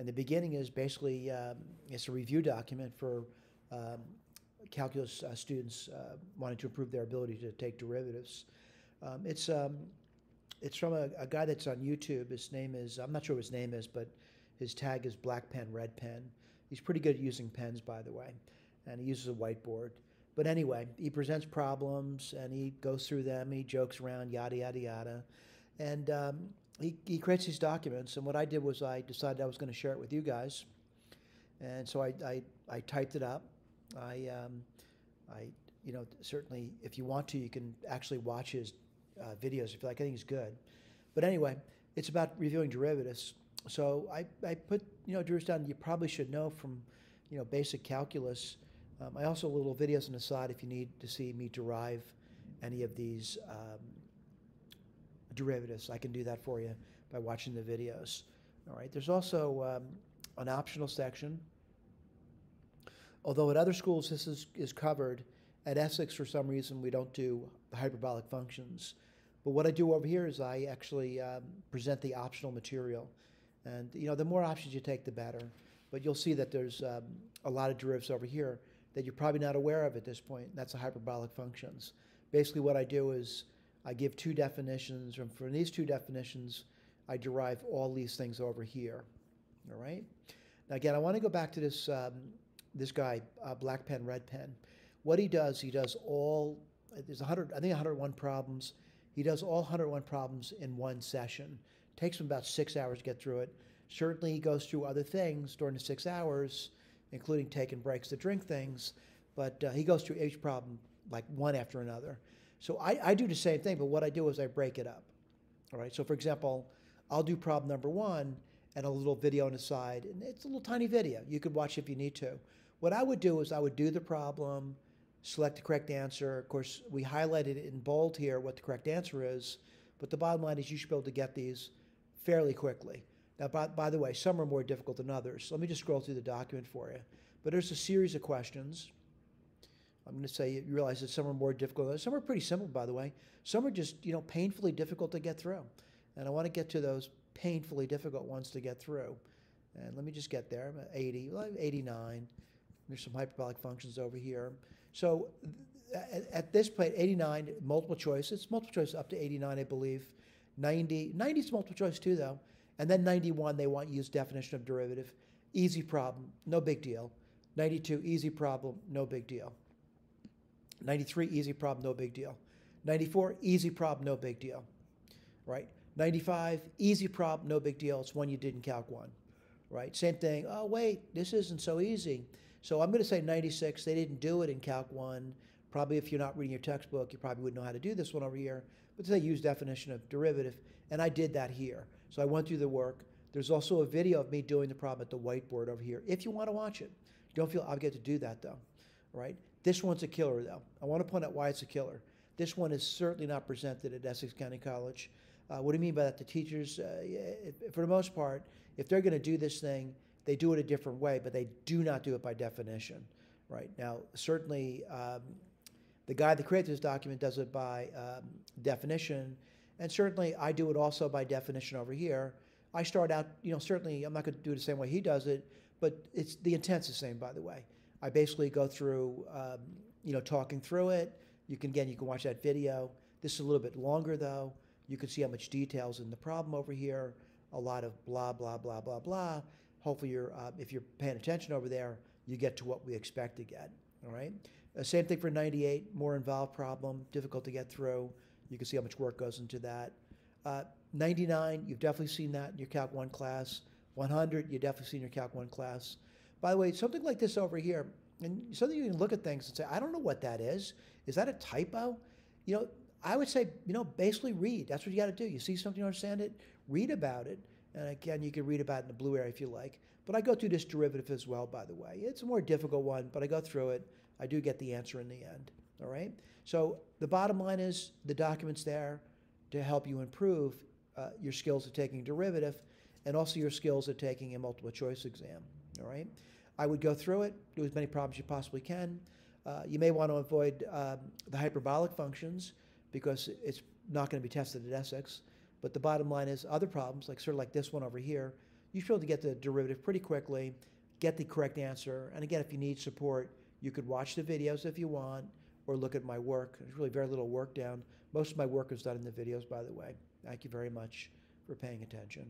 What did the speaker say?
And the beginning is basically um, it's a review document for um, calculus uh, students uh, wanting to improve their ability to take derivatives. Um, it's um, it's from a, a, guy that's on YouTube. His name is I'm not sure what his name is, but his tag is black pen, red pen. He's pretty good at using pens, by the way, and he uses a whiteboard. But anyway, he presents problems and he goes through them. He jokes around, yada yada yada, and um, he he creates these documents. And what I did was I decided I was going to share it with you guys, and so I I, I typed it up. I um, I you know certainly if you want to, you can actually watch his uh, videos if you like. I think he's good. But anyway, it's about reviewing derivatives. So I, I put you know derivatives down. You probably should know from you know basic calculus. Um, I also have little videos on the side if you need to see me derive any of these um, derivatives. I can do that for you by watching the videos. All right. There's also um, an optional section. Although at other schools this is, is covered, at Essex for some reason we don't do the hyperbolic functions. But what I do over here is I actually um, present the optional material. And you know, the more options you take, the better. But you'll see that there's um, a lot of derivatives over here that you're probably not aware of at this point. That's the hyperbolic functions. Basically, what I do is I give two definitions, and from these two definitions, I derive all these things over here. All right. Now, again, I want to go back to this um, this guy, uh, black pen, red pen. What he does, he does all. There's 100, I think 101 problems he does all 101 problems in one session. Takes him about six hours to get through it. Certainly, he goes through other things during the six hours, including taking breaks to drink things. But uh, he goes through each problem like one after another. So I, I do the same thing, but what I do is I break it up. All right. So for example, I'll do problem number one and a little video on the side, and it's a little tiny video. You could watch if you need to. What I would do is I would do the problem select the correct answer. Of course, we highlighted in bold here what the correct answer is, but the bottom line is you should be able to get these fairly quickly. Now, by, by the way, some are more difficult than others. Let me just scroll through the document for you. But there's a series of questions. I'm going to say you realize that some are more difficult. Some are pretty simple, by the way. Some are just, you know, painfully difficult to get through. And I want to get to those painfully difficult ones to get through. And let me just get there. I'm 80, 89. There's some hyperbolic functions over here. So at, at this point, 89, multiple choice. It's multiple choice up to 89, I believe. 90, 90 is multiple choice too, though. And then 91, they want you to use definition of derivative. Easy problem, no big deal. 92, easy problem, no big deal. 93, easy problem, no big deal. 94, easy problem, no big deal. Right? 95, easy problem, no big deal. It's one you did in Calc 1. Right? Same thing. Oh, wait, this isn't so easy. So I'm going to say 96. They didn't do it in Calc 1. Probably if you're not reading your textbook, you probably wouldn't know how to do this one over here. But they use definition of derivative, and I did that here. So I went through the work. There's also a video of me doing the problem at the whiteboard over here, if you want to watch it. Don't feel obligated to do that, though, right? This one's a killer, though. I want to point out why it's a killer. This one is certainly not presented at Essex County College. Uh, what do you mean by that? The teachers, uh, for the most part, if they're going to do this thing, they do it a different way, but they do not do it by definition, right? Now, certainly, um, the guy that created this document does it by um, definition, and certainly I do it also by definition over here. I start out, you know, certainly I'm not going to do it the same way he does it, but it's the intent's the same, by the way. I basically go through, um, you know, talking through it. You can again, you can watch that video. This is a little bit longer though. You can see how much details in the problem over here. A lot of blah blah blah blah blah hopefully you're, uh, if you're paying attention over there, you get to what we expect to get. All right. Uh, same thing for 98, more involved problem, difficult to get through. You can see how much work goes into that. Uh, 99, you've definitely seen that in your Calc 1 class. 100, you've definitely seen your Calc 1 class. By the way, something like this over here, and something you can look at things and say, I don't know what that is. Is that a typo? You know, I would say, you know, basically read. That's what you got to do. You see something, you understand it, read about it. And again, you can read about it in the blue area if you like. But I go through this derivative as well, by the way. It's a more difficult one, but I go through it. I do get the answer in the end. All right? So the bottom line is the document's there to help you improve uh, your skills at taking derivative and also your skills at taking a multiple choice exam. All right? I would go through it, do as many problems as you possibly can. Uh, you may want to avoid um, the hyperbolic functions because it's not going to be tested at Essex. But the bottom line is other problems, like sort of like this one over here, you should be able to get the derivative pretty quickly, get the correct answer. And again, if you need support, you could watch the videos if you want or look at my work. There's really very little work down. Most of my work is done in the videos, by the way. Thank you very much for paying attention.